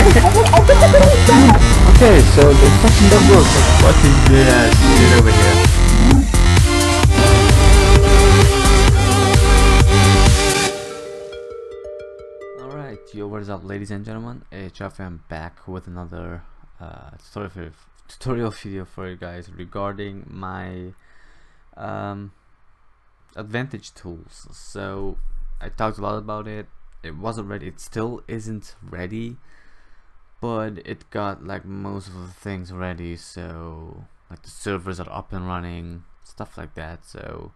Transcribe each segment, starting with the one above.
Okay, so the fucking dog works. Fucking yeah, shit over here. Alright, yo, what is up, ladies and gentlemen? HF am back with another uh, tutorial, tutorial video for you guys regarding my um, advantage tools. So, I talked a lot about it. It wasn't ready. It still isn't ready, but it got like most of the things ready. So, like the servers are up and running, stuff like that. So,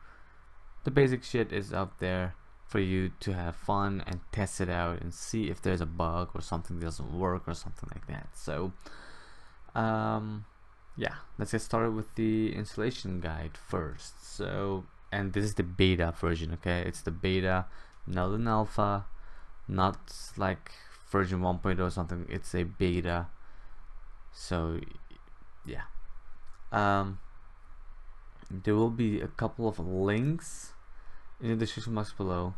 the basic shit is out there for you to have fun and test it out and see if there's a bug or something doesn't work or something like that so um, yeah let's get started with the installation guide first so and this is the beta version okay it's the beta not an alpha not like version 1.0 or something it's a beta. So yeah. Um, there will be a couple of links in the description box below.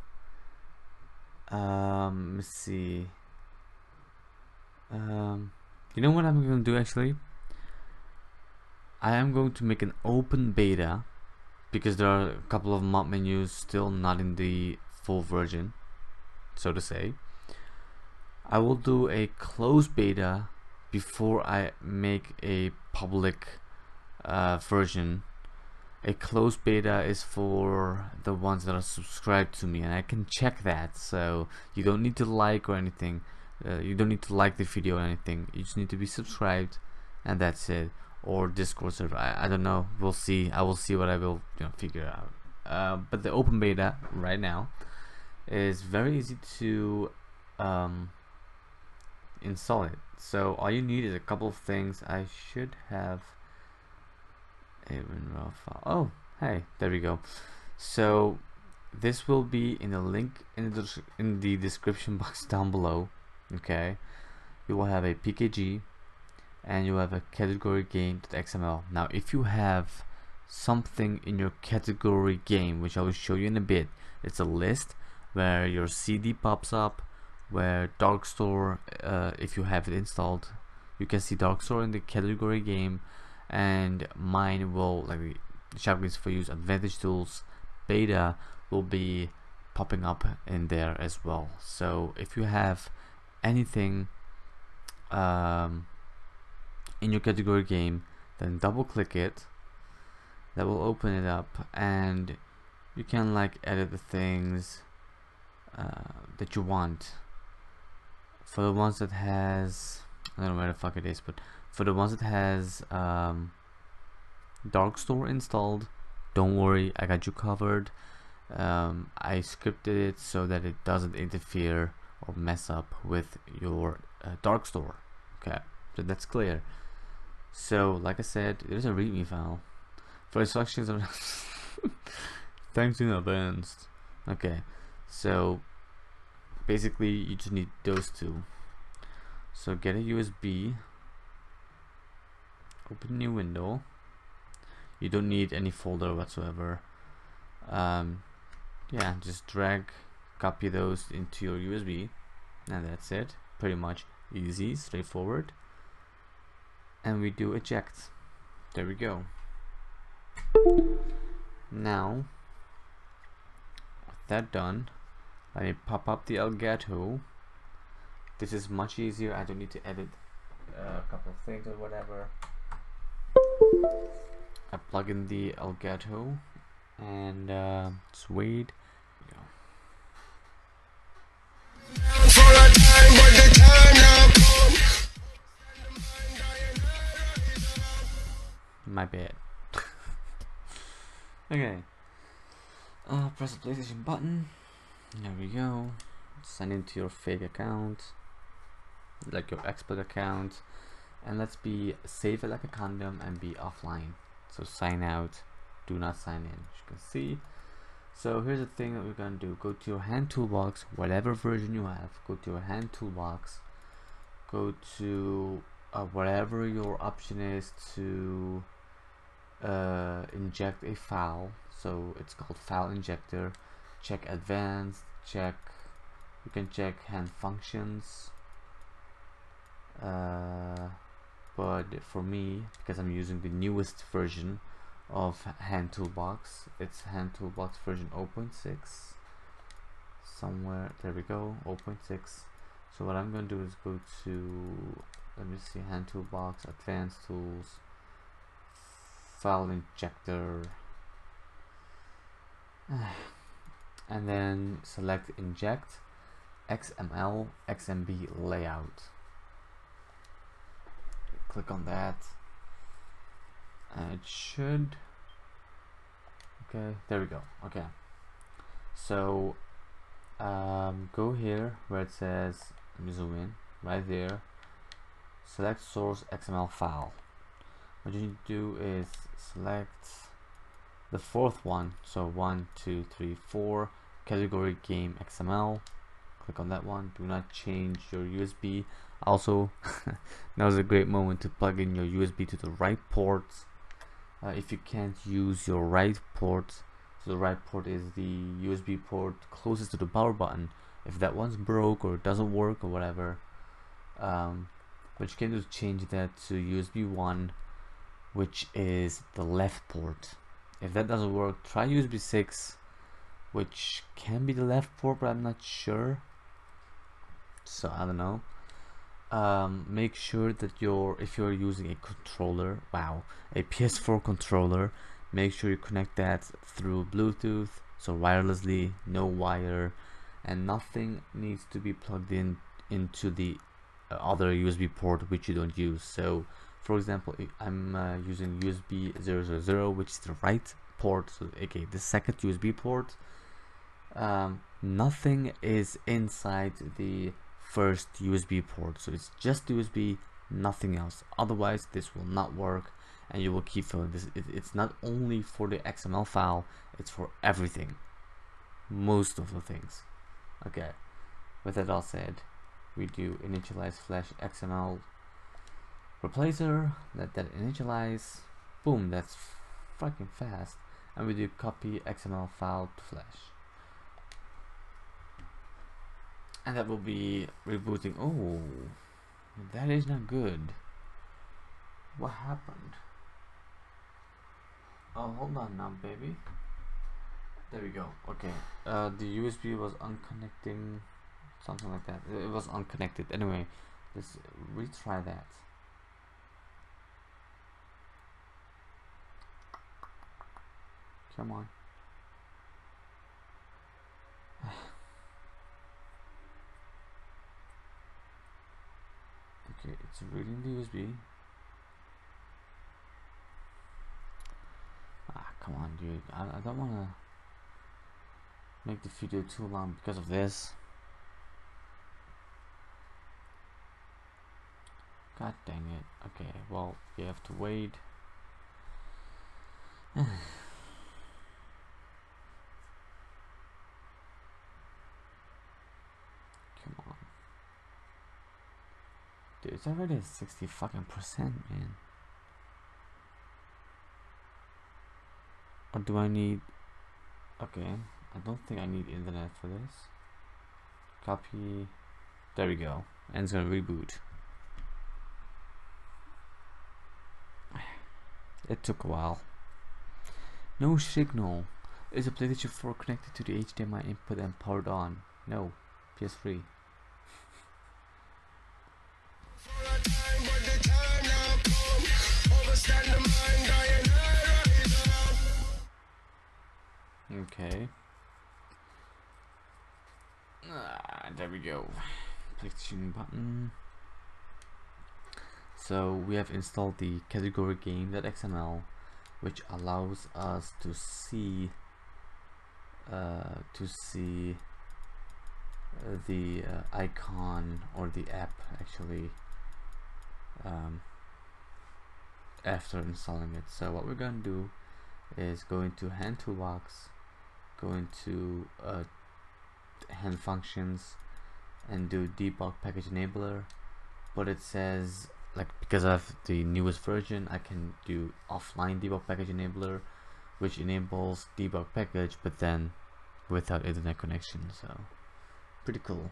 Um let's see. Um you know what i'm going to do actually? I am going to make an open beta because there are a couple of mod menus still not in the full version so to say i will do a closed beta before i make a public uh, version. A closed beta is for the ones that are subscribed to me and I can check that so you don't need to like or anything. Uh, you don't need to like the video or anything. You just need to be subscribed and that's it. Or discord server. I, I don't know. We'll see. I will see what I will you know, figure out. Uh, but the open beta right now is very easy to um, install it so all you need is a couple of things I should have a WinRAR file. Oh, hey, there we go. So this will be in the link in the in the description box down below. Okay, you will have a PKG and you have a category game.xml. Now, if you have something in your category game, which I will show you in a bit, it's a list where your CD pops up, where Darkstore, uh, if you have it installed, you can see Darkstore in the category game and mine will like sharpness for use advantage tools beta will be popping up in there as well. So if you have anything um, in your category game then double click it. That will open it up and you can like edit the things uh, that you want for the ones that has I don't know where the fuck it is but for the ones that has um, Darkstore installed don't worry I got you covered. Um, I scripted it so that it doesn't interfere or mess up with your uh, Darkstore okay so that's clear. So like I said there's a readme file. For instructions on thanks in advance. Okay so basically you just need those two. So get a USB open new window. You don't need any folder whatsoever. Um, yeah just drag copy those into your USB and that's it. Pretty much easy straightforward. And we do eject. There we go. Now with that done let me pop up the Elgato this is much easier I don't need to edit a couple of things or whatever I plug in the Elgato and uh, wait. My bad. okay. Uh, press the PlayStation button. There we go. Sign into your fake account, like your expert account and let's be safe like a condom and be offline. So sign out do not sign in as you can see. So here's the thing that we're gonna do. Go to your HAN toolbox whatever version you have go to your HAN toolbox. Go to uh, whatever your option is to uh, inject a file. So it's called file injector check advanced check you can check HAN functions. Uh, but for me because I'm using the newest version of HAN toolbox it's HAN toolbox version 0.6 somewhere there we go 0.6 so what I'm going to do is go to let me see HAN toolbox advanced tools file injector and then select inject XML XMB layout. Click on that. And it should okay there we go okay. So um, go here where it says let me zoom in right there. Select source XML file. What you need to do is select the fourth one so one two three four category game XML click on that one. Do not change your USB also now is a great moment to plug in your USB to the right ports. Uh, if you can't use your right port so the right port is the USB port closest to the power button. If that one's broke or doesn't work or whatever um, what you can do is change that to USB 1 which is the left port if that doesn't work try USB 6 which can be the left port but I'm not sure. So I don't know. Um, make sure that you're if you're using a controller wow a PS4 controller make sure you connect that through Bluetooth so wirelessly no wire and nothing needs to be plugged in into the uh, other USB port which you don't use. So for example I'm uh, using USB 000 which is the right port so okay the second USB port. Um, nothing is inside the first USB port so it's just USB nothing else. Otherwise this will not work and you will keep filling this it, it's not only for the XML file it's for everything. Most of the things. Okay with that all said we do initialize flash XML replacer let that initialize boom that's fucking fast and we do copy XML file to flash. And that will be rebooting. Oh that is not good. What happened? Oh hold on now baby. There we go. Okay. Uh, the USB was unconnecting something like that. It was unconnected. Anyway let's retry that come on okay it's reading the USB ah come on dude I, I don't want to make the video too long because of this God dang it. Okay, well, you have to wait. Come on. Dude, it's already 60 fucking percent, man. Or do I need... Okay, I don't think I need internet for this. Copy... There we go. And it's gonna reboot. It took a while. No signal. Is a PlayStation 4 connected to the HDMI input and powered on? No. PS3. Okay. Ah, there we go. PlayStation button. So we have installed the category game.xml which allows us to see uh, to see uh, the uh, icon or the app actually um, after installing it. So what we're going to do is go into HAN toolbox go into uh, HAN functions and do debug package enabler. But it says like because of the newest version I can do offline debug package enabler which enables debug package but then without internet connection so pretty cool.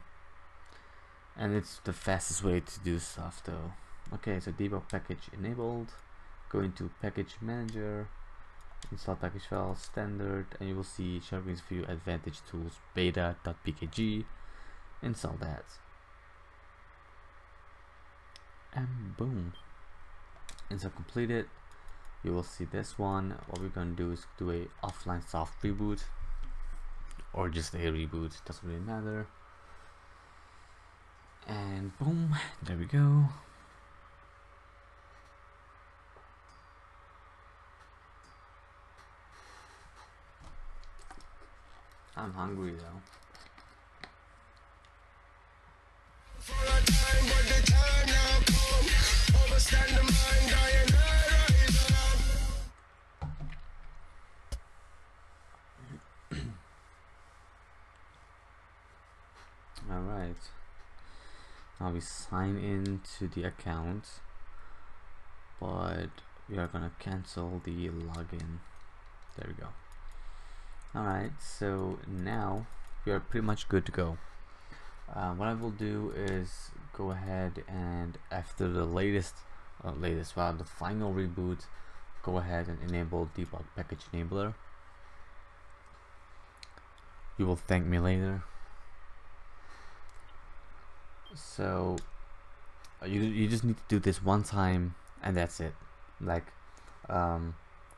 And it's the fastest way to do stuff though okay so debug package enabled. Go into package manager install package file standard and you will see SharkBeans View Advantage Tools beta.pkg install that. And boom. Install completed. You will see this one. What we're gonna do is do a offline soft reboot or just a reboot doesn't really matter. And boom there we go I'm hungry though Alright. Now we sign in to the account, but we are gonna cancel the login. There we go. Alright, so now we are pretty much good to go. Uh, what I will do is go ahead and after the latest, uh, latest, well, the final reboot, go ahead and enable debug package enabler. You will thank me later so uh, you you just need to do this one time and that's it like um,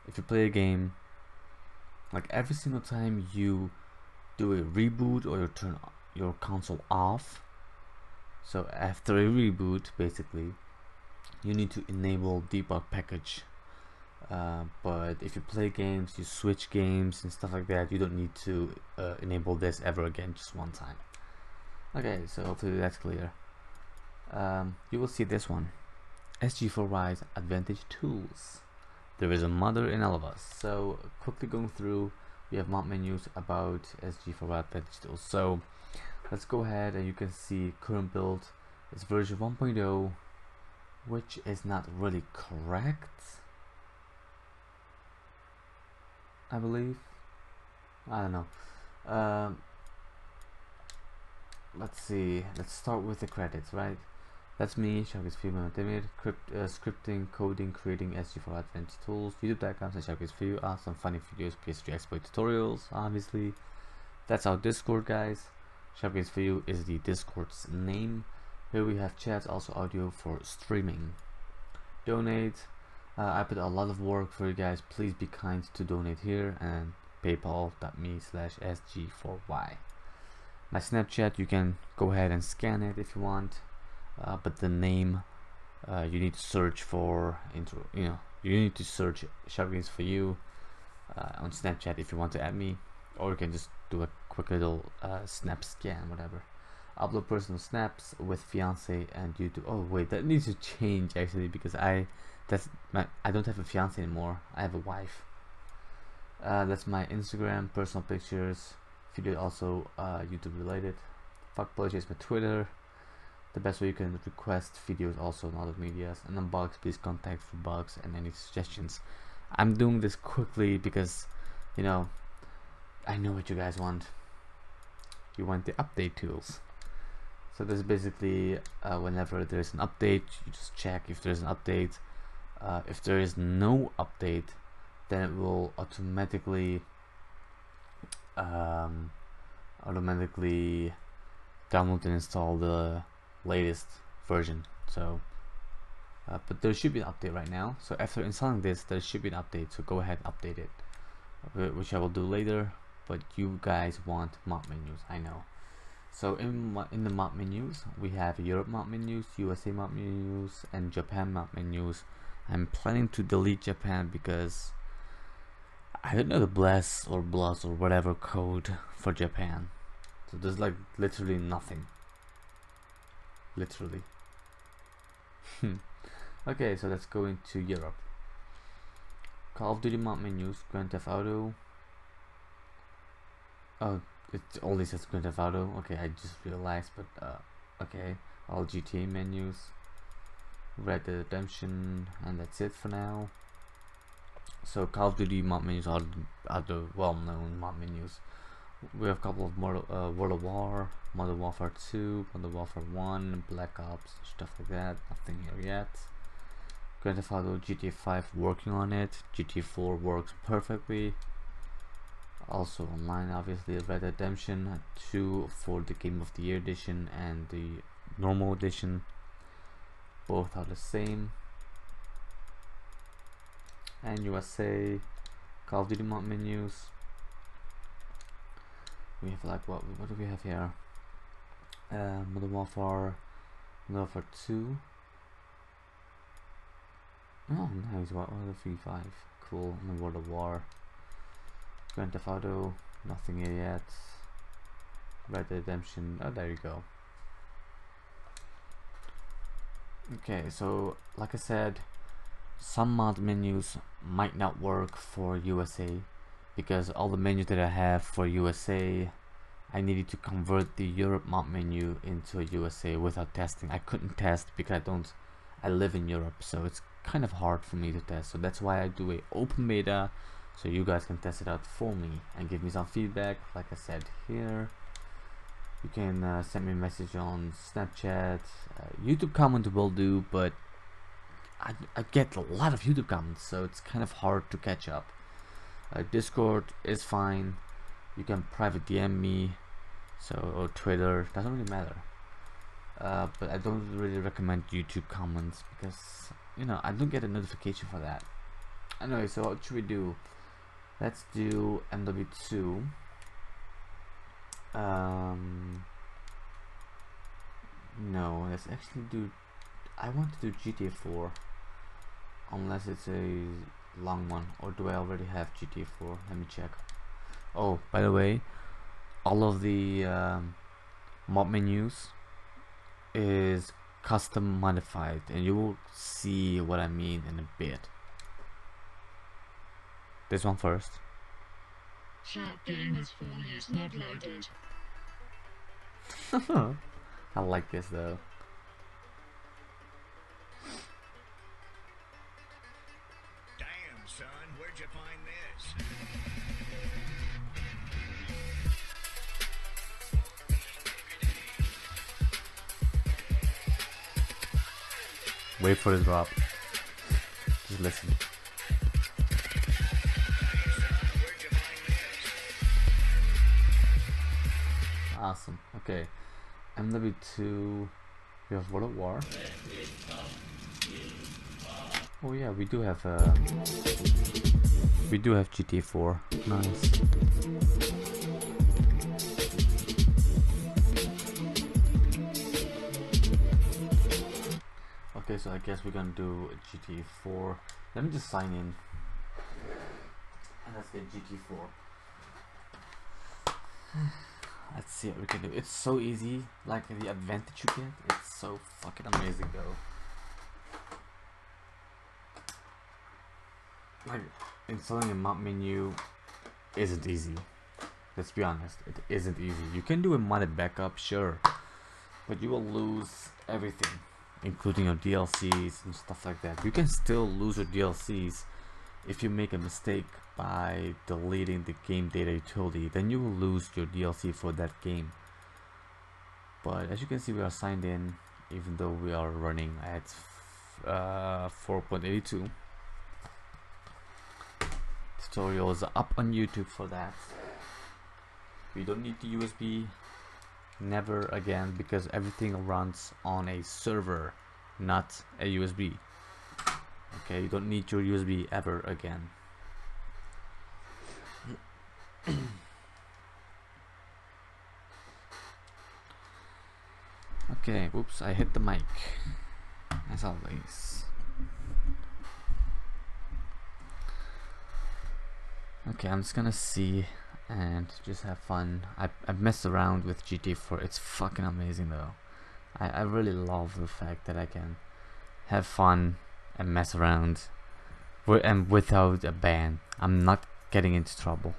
if you play a game like every single time you do a reboot or you turn your console off so after a reboot basically you need to enable debug package. Uh, but if you play games you switch games and stuff like that you don't need to uh, enable this ever again just one time. Okay so hopefully that's clear. Um, you will see this one. SG4Y's Advantage Tools there is a mother in all of us. So quickly going through we have mod menus about SG4Y Advantage Tools so let's go ahead and you can see current build is version 1.0 which is not really correct I believe. I don't know. Um, let's see. Let's start with the credits right that's me Sharkis View crypt, uh, scripting coding creating SG4 Advanced tools youtube.com slash Sharkis View awesome funny videos PS3 exploit tutorials obviously. That's our discord guys. Sharkis View is the discord's name. Here we have chats also audio for streaming. Donate. Uh, I put a lot of work for you guys. Please be kind to donate here and paypal.me slash sg4y my Snapchat you can go ahead and scan it if you want uh, but the name uh, you need to search for intro you know you need to search Sharp Games for you uh, on Snapchat if you want to add me or you can just do a quick little uh, snap scan whatever upload personal snaps with fiance and YouTube oh wait that needs to change actually because I that's my I don't have a fiance anymore I have a wife uh, that's my Instagram personal pictures video also uh, YouTube related. Fuck Apologies my Twitter. The best way you can request videos also in other medias. And then bugs, please contact for bugs and any suggestions. I'm doing this quickly because, you know, I know what you guys want. You want the update tools. So this is basically uh, whenever there's an update, you just check if there's an update. Uh, if there is no update, then it will automatically um, automatically download and install the latest version. So uh, but there should be an update right now. So after installing this there should be an update. So go ahead and update it which I will do later. But you guys want mod menus I know. So in, in the mod menus we have Europe mod menus USA mod menus and Japan mod menus. I'm planning to delete Japan because I don't know the bless or bless or whatever code for Japan. So there's like literally nothing. Literally. okay, so let's go into Europe. Call of Duty mod menus, Grand Theft Auto. Oh, it only says Grand Theft Auto. Okay, I just realized, but uh, okay. All GTA menus, Red Dead Redemption, and that's it for now. So Call of Duty mod menus are, are the well-known mod menus. We have a couple of Model, uh, World of War, Modern Warfare 2, Modern Warfare 1, Black Ops, stuff like that. Nothing here yet. Grand Theft Auto GTA 5 working on it. GTA 4 works perfectly. Also online, obviously, Red Redemption 2 for the Game of the Year edition and the normal edition. Both are the same. And USA, Call of Duty mod menus. We have like what? What do we have here? Uh, Modern Warfare, Modern Warfare 2. Oh, nice. What? What the 3 5? Cool. And World of War. Grand Theft Auto, nothing here yet. Red Dead Redemption, oh there you go. Okay, so like I said, some mod menus might not work for USA because all the menus that I have for USA I needed to convert the Europe mod menu into a USA without testing. I couldn't test because I don't I live in Europe so it's kind of hard for me to test. So that's why I do a open beta so you guys can test it out for me and give me some feedback. Like I said here you can uh, send me a message on Snapchat. Uh, YouTube comment will do but I, I, get a lot of YouTube comments so it's kind of hard to catch up Discord is fine. You can private DM me so or Twitter doesn't really matter. Uh, but I don't really recommend YouTube comments because you know I don't get a notification for that. Anyway so what should we do? Let's do MW2 um, no let's actually do I want to do GTA 4 unless it's a long one or do I already have GTA 4 let me check oh by the way all of the um, mod menus is custom modified and you will see what I mean in a bit this one first. Game is full use not loaded. I like this though. Wait for the drop. Just listen. Awesome. Okay. MW2. We have World of War. Oh yeah, we do have uh we do have GT4. Nice. Okay, so I guess we're gonna do GT4. Let me just sign in. And let's get GT4. Let's see what we can do. It's so easy. Like the advantage you get, it's so fucking amazing though. Like installing a mod menu isn't easy. Let's be honest, it isn't easy. You can do a modded backup, sure, but you will lose everything, including your DLCs and stuff like that. You can still lose your DLCs if you make a mistake by deleting the game data utility. Then you will lose your DLC for that game. But as you can see we are signed in even though we are running at uh, 4.82 tutorial is up on YouTube for that. We don't need the USB never again because everything runs on a server not a USB okay you don't need your USB ever again. Okay whoops I hit the mic as always. Okay I'm just gonna see and just have fun. I, I messed around with GT4 it's fucking amazing though. I, I really love the fact that I can have fun and mess around and without a ban. I'm not getting into trouble.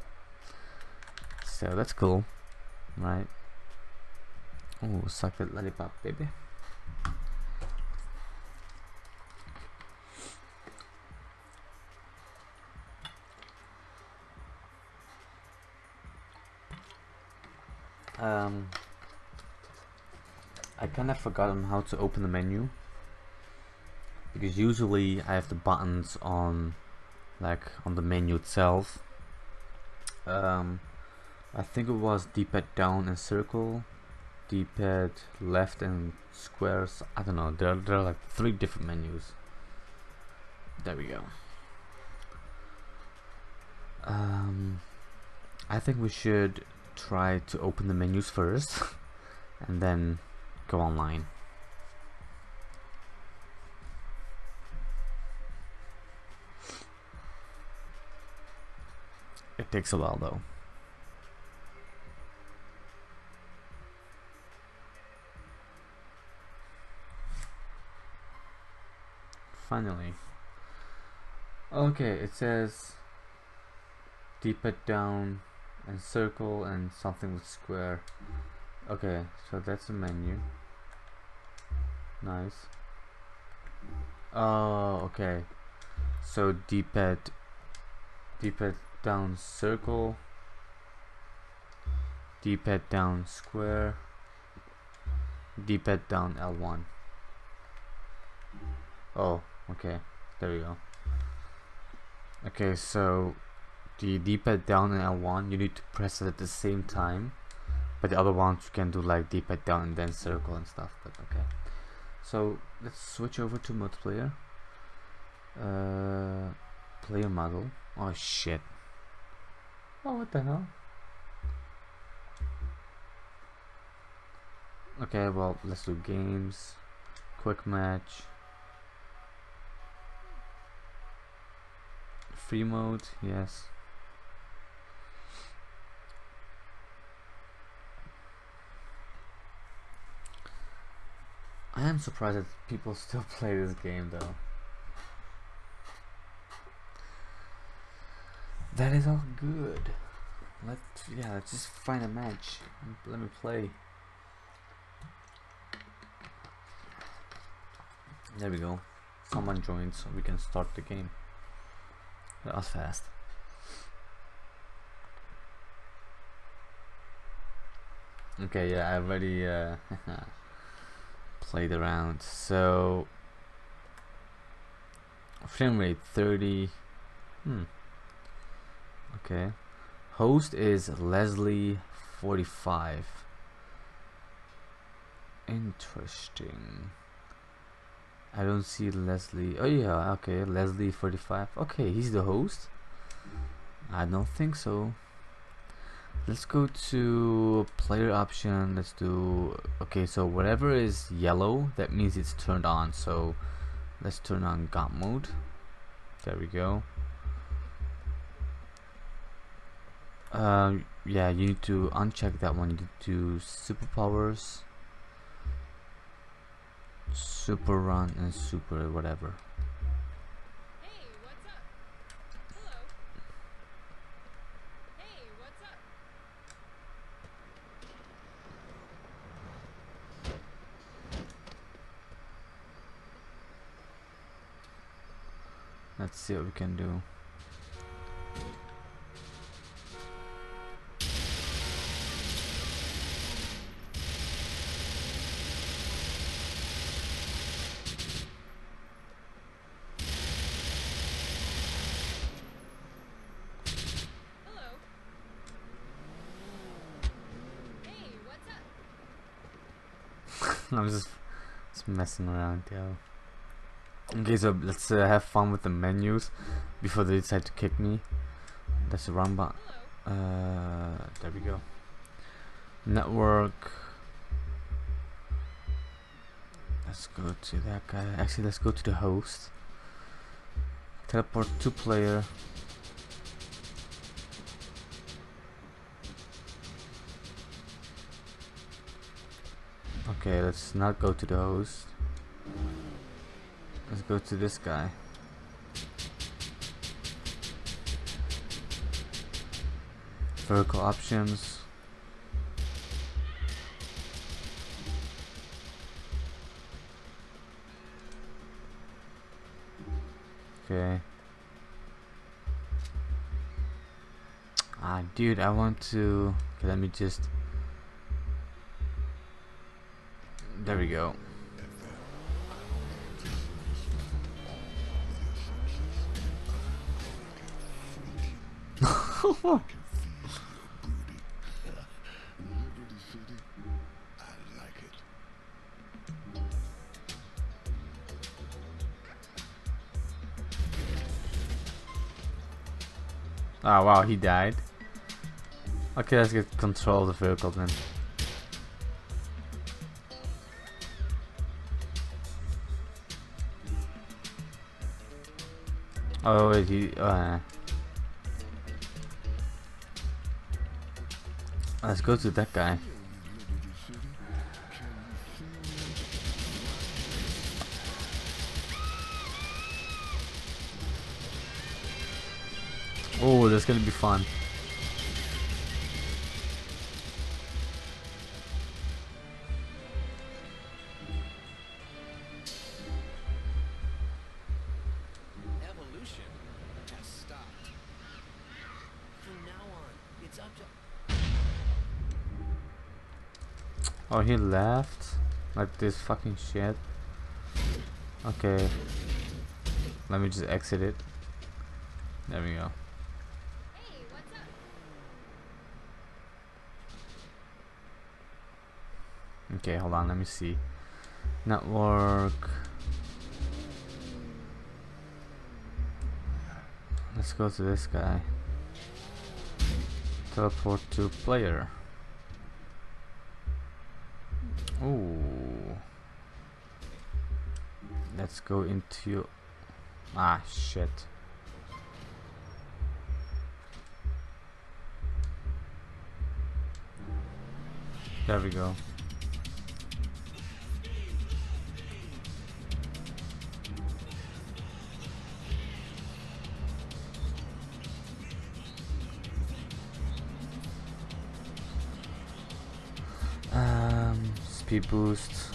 So that's cool right? Oh suck that lollipop baby Um, I kind of forgotten how to open the menu. Because usually I have the buttons on like on the menu itself. Um, I think it was d-pad down and circle d-pad left and squares. I don't know there, there are like three different menus. There we go. Um, I think we should try to open the menus first and then go online. It takes a while though. Finally. Okay it says d-pad down and circle and something with square. Okay so that's a menu. Nice. Oh okay. So d-pad d-pad down circle. D-pad down square. D-pad down L1 oh okay. There we go. Okay so the d-pad down and L1 you need to press it at the same time. But the other ones you can do like d-pad down and then circle and stuff but okay. So let's switch over to multiplayer. Uh, player model. Oh shit. Oh what the hell? Okay well let's do games. Quick match. Free mode yes I am surprised that people still play this game though. That is all good. Let's yeah let's just find a match. Let me play. There we go. Someone joined so we can start the game. That was fast. Okay, yeah, I already uh, played around. So, frame rate 30. Hmm. Okay. Host is Leslie 45. Interesting. I don't see Leslie. Oh yeah, okay, Leslie 45. Okay, he's the host. I don't think so. Let's go to player option. Let's do okay. So whatever is yellow, that means it's turned on. So let's turn on God mode. There we go. Uh, yeah, you need to uncheck that one. You to superpowers super run and super whatever Hey, what's up? Hello. Hey, what's up? Let's see what we can do Hello. Hey, what's up? I'm just, just messing around yo okay so let's uh, have fun with the menus before they decide to kick me. That's the wrong button. Uh, there we go. Network. Let's go to that guy. Actually let's go to the host. Teleport to player. Okay let's not go to the host let's go to this guy. Vertical options. Okay. Ah dude I want to okay, let me just There we go. Like. Oh wow, he died. Okay, let's get control of the vehicle then. Oh wait, he. Uh, let's go to that guy. Oh, that's gonna be fun. He left? Like this fucking shit. Okay. Let me just exit it. There we go. Okay, hold on, let me see. Network. Let's go to this guy. Teleport to player. Ooh. Let's go into. Ah, shit. There we go. Boost.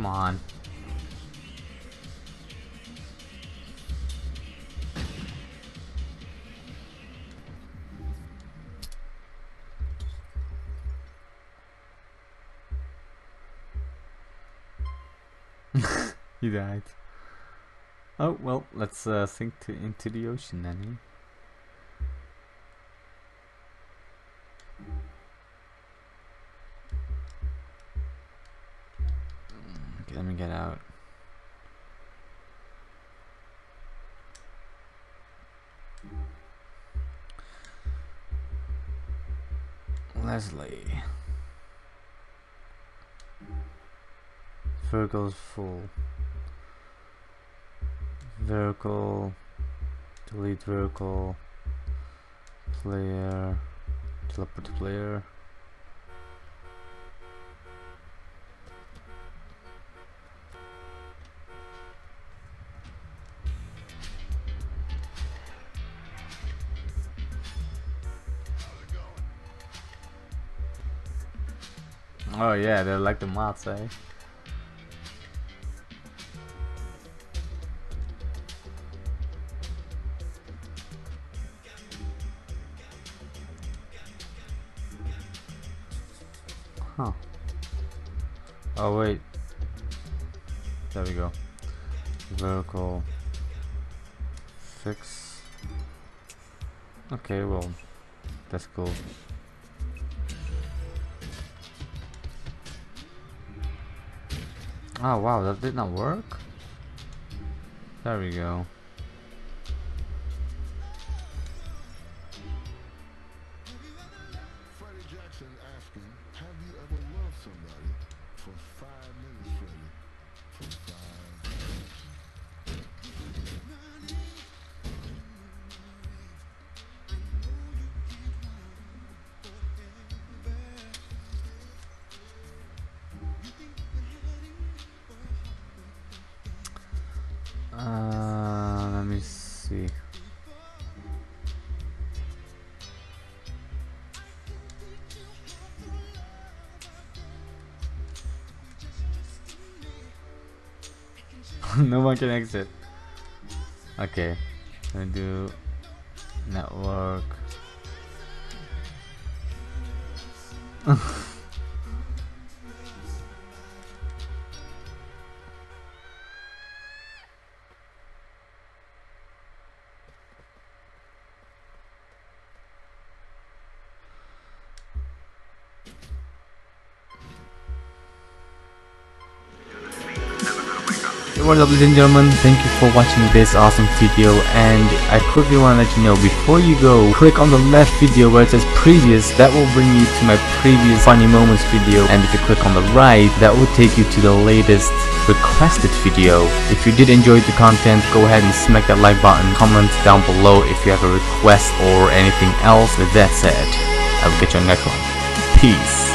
Come on. he died. Oh well, let's uh, sink to into the ocean then. Leslie. Virgil's full. Vertical. Delete vertical. Player. Teleport player. Yeah, they're like the mods, eh? Huh. Oh wait. There we go. Vertical. Fix. Okay, well, that's cool. Oh wow, that did not work? There we go. no one can exit. Okay, I do network. Ladies and gentlemen, thank you for watching this awesome video and I quickly want to let you know before you go, click on the left video where it says previous, that will bring you to my previous funny moments video and if you click on the right, that will take you to the latest requested video. If you did enjoy the content, go ahead and smack that like button, comment down below if you have a request or anything else. With that said, I will get you on the next one. Peace.